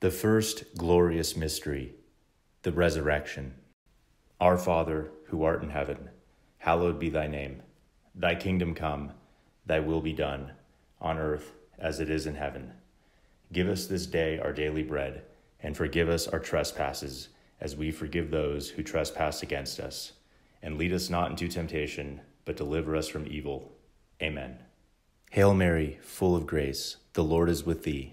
The first glorious mystery, the resurrection. Our Father, who art in heaven, hallowed be thy name. Thy kingdom come, thy will be done, on earth as it is in heaven. Give us this day our daily bread, and forgive us our trespasses, as we forgive those who trespass against us. And lead us not into temptation, but deliver us from evil. Amen. Hail Mary, full of grace, the Lord is with thee.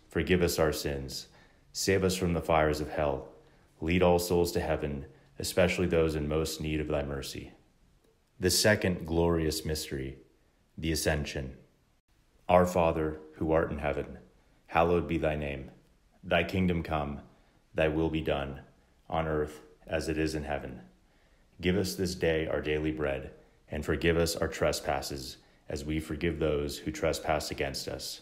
Forgive us our sins. Save us from the fires of hell. Lead all souls to heaven, especially those in most need of thy mercy. The second glorious mystery, the Ascension. Our Father, who art in heaven, hallowed be thy name. Thy kingdom come, thy will be done, on earth as it is in heaven. Give us this day our daily bread, and forgive us our trespasses, as we forgive those who trespass against us.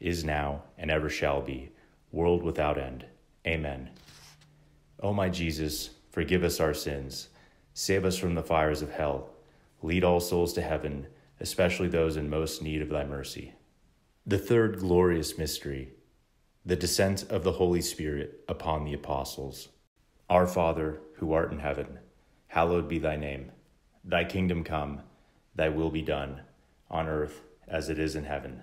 is now, and ever shall be, world without end. Amen. O my Jesus, forgive us our sins, save us from the fires of hell, lead all souls to heaven, especially those in most need of thy mercy. The third glorious mystery, the descent of the Holy Spirit upon the apostles. Our Father, who art in heaven, hallowed be thy name. Thy kingdom come, thy will be done, on earth as it is in heaven.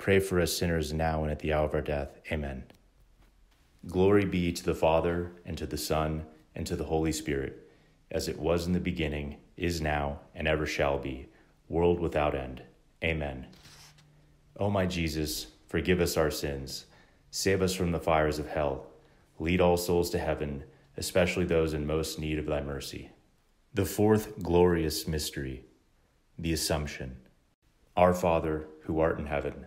pray for us sinners now and at the hour of our death. Amen. Glory be to the Father, and to the Son, and to the Holy Spirit, as it was in the beginning, is now, and ever shall be, world without end. Amen. O my Jesus, forgive us our sins, save us from the fires of hell, lead all souls to heaven, especially those in most need of thy mercy. The fourth glorious mystery, the Assumption. Our Father, who art in heaven,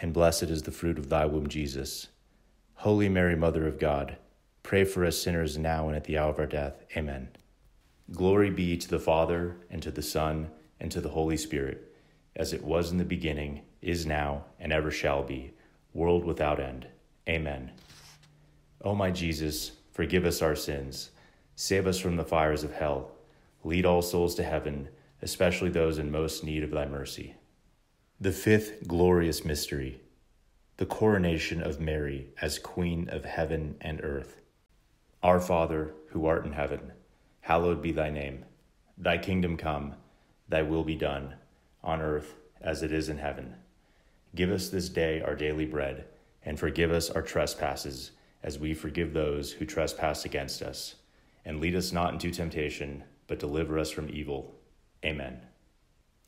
and blessed is the fruit of thy womb, Jesus. Holy Mary, Mother of God, pray for us sinners now and at the hour of our death. Amen. Glory be to the Father, and to the Son, and to the Holy Spirit, as it was in the beginning, is now, and ever shall be, world without end. Amen. O my Jesus, Forgive us our sins. Save us from the fires of hell. Lead all souls to heaven, especially those in most need of thy mercy. The fifth glorious mystery the coronation of Mary as Queen of heaven and earth. Our Father, who art in heaven, hallowed be thy name. Thy kingdom come, thy will be done, on earth as it is in heaven. Give us this day our daily bread, and forgive us our trespasses as we forgive those who trespass against us. And lead us not into temptation, but deliver us from evil. Amen.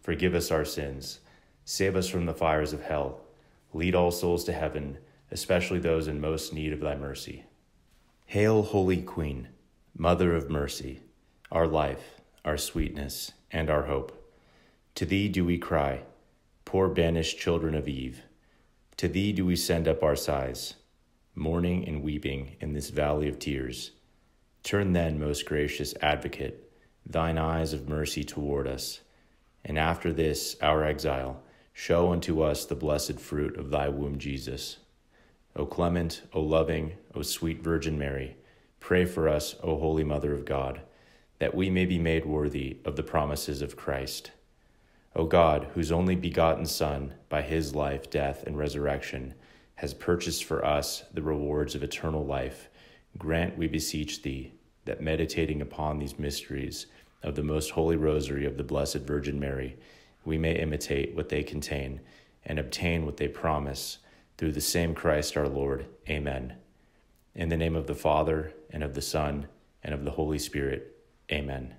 forgive us our sins, save us from the fires of hell, lead all souls to heaven, especially those in most need of thy mercy. Hail, Holy Queen, Mother of mercy, our life, our sweetness, and our hope. To thee do we cry, poor banished children of Eve. To thee do we send up our sighs mourning and weeping in this valley of tears. Turn then, most gracious advocate, thine eyes of mercy toward us, and after this our exile, show unto us the blessed fruit of thy womb, Jesus. O clement, O loving, O sweet Virgin Mary, pray for us, O Holy Mother of God, that we may be made worthy of the promises of Christ. O God, whose only begotten Son, by his life, death, and resurrection, has purchased for us the rewards of eternal life, grant, we beseech thee, that meditating upon these mysteries of the most holy rosary of the Blessed Virgin Mary, we may imitate what they contain and obtain what they promise through the same Christ our Lord. Amen. In the name of the Father, and of the Son, and of the Holy Spirit. Amen.